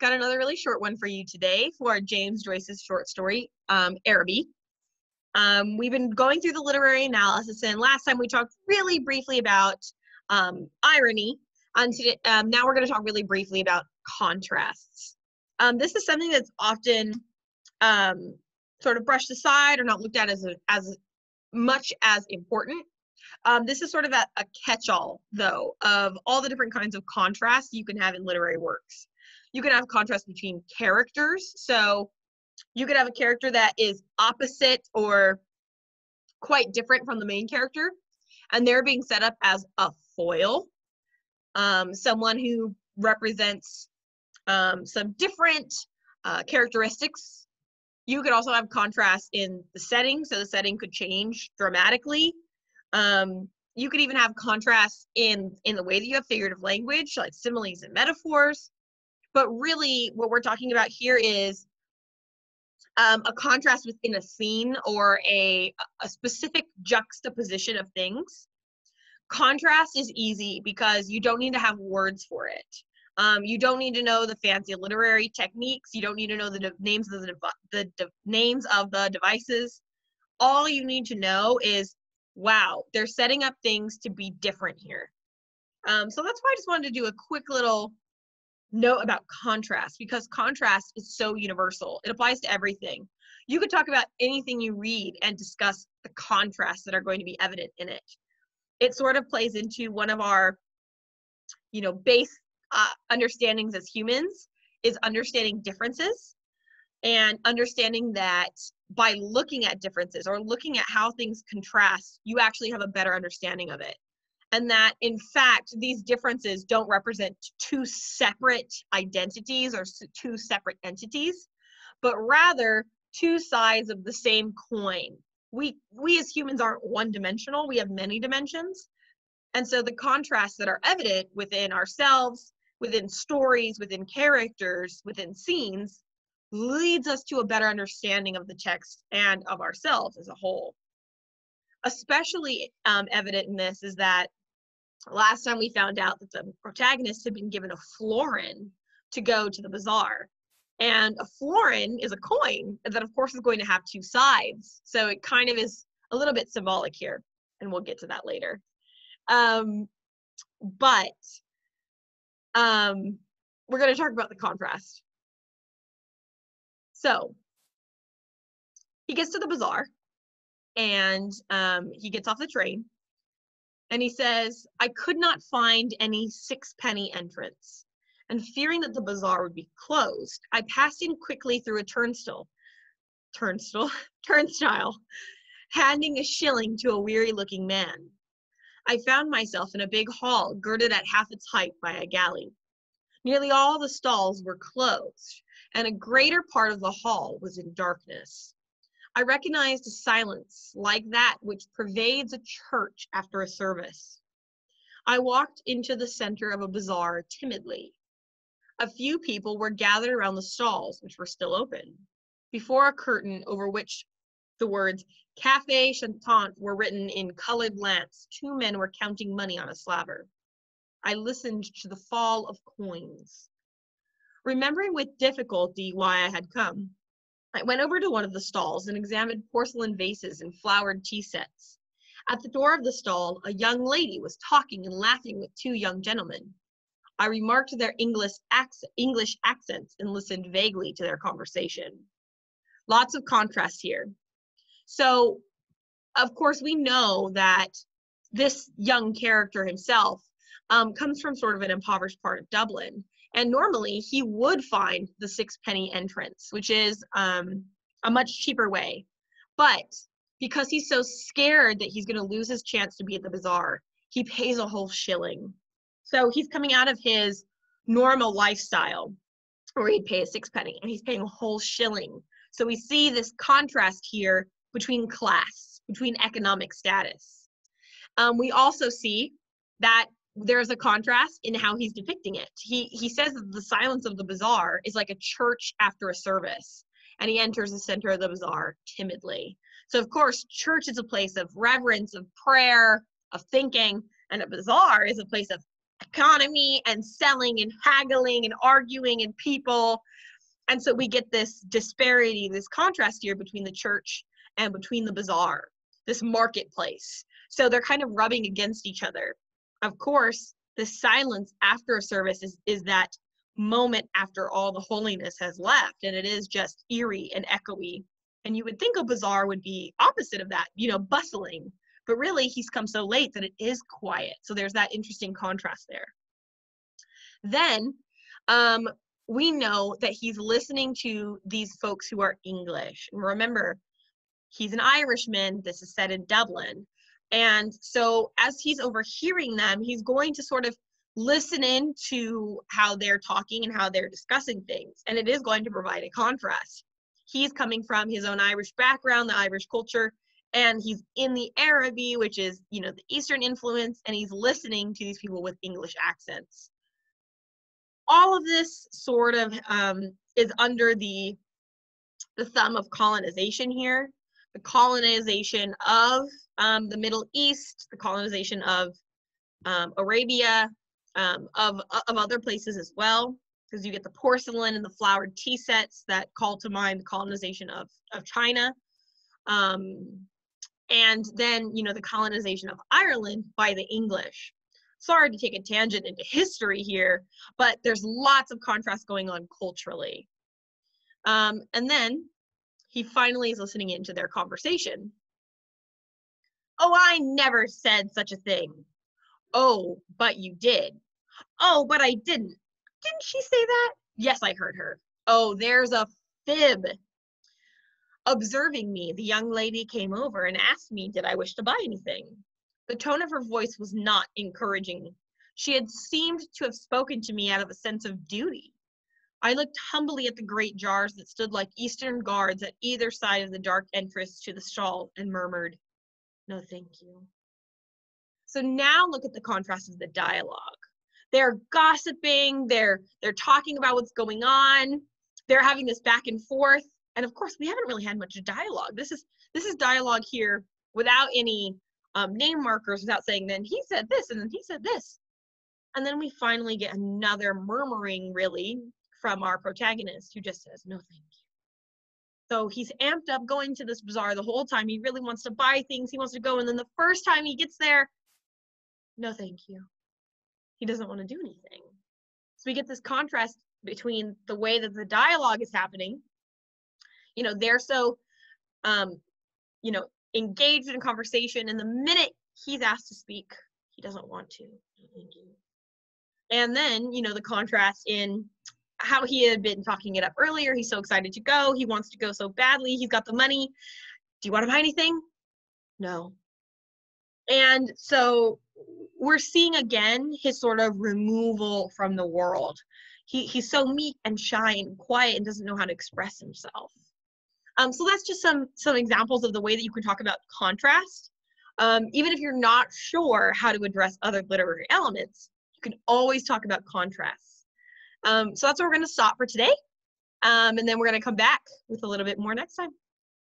Got another really short one for you today for James Joyce's short story, um, Araby. Um, we've been going through the literary analysis, and last time we talked really briefly about um, irony. And today, um, now we're going to talk really briefly about contrasts. Um, this is something that's often um, sort of brushed aside or not looked at as a, as much as important. Um, this is sort of a, a catch-all, though, of all the different kinds of contrasts you can have in literary works. You can have contrast between characters. So you could have a character that is opposite or quite different from the main character, and they're being set up as a foil, um, someone who represents um, some different uh, characteristics. You could also have contrast in the setting, so the setting could change dramatically. Um, you could even have contrast in in the way that you have figurative language, like similes and metaphors. But really, what we're talking about here is um, a contrast within a scene or a, a specific juxtaposition of things. Contrast is easy because you don't need to have words for it. Um, you don't need to know the fancy literary techniques. You don't need to know the names of the, the names of the devices. All you need to know is, wow, they're setting up things to be different here. Um, so that's why I just wanted to do a quick little note about contrast because contrast is so universal. It applies to everything. You could talk about anything you read and discuss the contrasts that are going to be evident in it. It sort of plays into one of our, you know, base uh, understandings as humans is understanding differences and understanding that by looking at differences or looking at how things contrast, you actually have a better understanding of it and that in fact these differences don't represent two separate identities or two separate entities but rather two sides of the same coin. We we as humans aren't one dimensional we have many dimensions. And so the contrasts that are evident within ourselves within stories within characters within scenes leads us to a better understanding of the text and of ourselves as a whole. Especially um, evident in this is that last time we found out that the protagonist had been given a florin to go to the bazaar. And a florin is a coin that, of course, is going to have two sides. So it kind of is a little bit symbolic here, and we'll get to that later. Um, but um, we're going to talk about the contrast. So he gets to the bazaar and um, he gets off the train and he says, I could not find any sixpenny entrance. And fearing that the bazaar would be closed, I passed in quickly through a turnstile, turnstile, turnstile, handing a shilling to a weary looking man. I found myself in a big hall girded at half its height by a galley. Nearly all the stalls were closed, and a greater part of the hall was in darkness. I recognized a silence like that which pervades a church after a service. I walked into the center of a bazaar timidly. A few people were gathered around the stalls, which were still open. Before a curtain over which the words Cafe Chantant were written in colored lamps, two men were counting money on a slaver. I listened to the fall of coins. Remembering with difficulty why I had come, I went over to one of the stalls and examined porcelain vases and flowered tea sets. At the door of the stall, a young lady was talking and laughing with two young gentlemen. I remarked their English, English accents and listened vaguely to their conversation. Lots of contrast here. So, of course, we know that this young character himself um, comes from sort of an impoverished part of Dublin. And normally he would find the six penny entrance, which is um, a much cheaper way. But because he's so scared that he's going to lose his chance to be at the bazaar, he pays a whole shilling. So he's coming out of his normal lifestyle where he'd pay a six penny and he's paying a whole shilling. So we see this contrast here between class, between economic status. Um, we also see that there's a contrast in how he's depicting it. He he says that the silence of the bazaar is like a church after a service, and he enters the center of the bazaar timidly. So of course, church is a place of reverence, of prayer, of thinking, and a bazaar is a place of economy and selling and haggling and arguing and people. And so we get this disparity, this contrast here between the church and between the bazaar, this marketplace. So they're kind of rubbing against each other. Of course, the silence after a service is, is that moment after all the holiness has left, and it is just eerie and echoey. And you would think a bazaar would be opposite of that, you know, bustling. But really, he's come so late that it is quiet. So there's that interesting contrast there. Then um, we know that he's listening to these folks who are English. And remember, he's an Irishman. This is set in Dublin. And so as he's overhearing them, he's going to sort of listen in to how they're talking and how they're discussing things. And it is going to provide a contrast. He's coming from his own Irish background, the Irish culture, and he's in the Araby, which is, you know, the Eastern influence, and he's listening to these people with English accents. All of this sort of um, is under the the thumb of colonization here, the colonization of um, the Middle East, the colonization of um, Arabia, um, of, of other places as well, because you get the porcelain and the flowered tea sets that call to mind the colonization of, of China. Um, and then, you know, the colonization of Ireland by the English. Sorry to take a tangent into history here, but there's lots of contrast going on culturally. Um, and then he finally is listening into their conversation. Oh, I never said such a thing. Oh, but you did. Oh, but I didn't. Didn't she say that? Yes, I heard her. Oh, there's a fib. Observing me, the young lady came over and asked me, Did I wish to buy anything? The tone of her voice was not encouraging. She had seemed to have spoken to me out of a sense of duty. I looked humbly at the great jars that stood like Eastern guards at either side of the dark entrance to the stall and murmured, No, thank you. So now look at the contrast of the dialogue. They're gossiping, they're they're talking about what's going on, they're having this back and forth and of course we haven't really had much dialogue this is this is dialogue here without any um, name markers without saying then he said this and then he said this and then we finally get another murmuring really from our protagonist who just says no thank you. So he's amped up going to this bazaar the whole time. He really wants to buy things. He wants to go. And then the first time he gets there no thank you. He doesn't want to do anything. So we get this contrast between the way that the dialogue is happening. You know they're so um you know engaged in conversation. And the minute he's asked to speak he doesn't want to. And then you know the contrast in how he had been talking it up earlier. He's so excited to go. He wants to go so badly. He's got the money. Do you want to buy anything? No. And so we're seeing again his sort of removal from the world. He, he's so meek and shy and quiet and doesn't know how to express himself. Um, so that's just some some examples of the way that you can talk about contrast. Um, even if you're not sure how to address other literary elements, you can always talk about contrasts. Um, so that's where we're going to stop for today. Um, and then we're going to come back with a little bit more next time.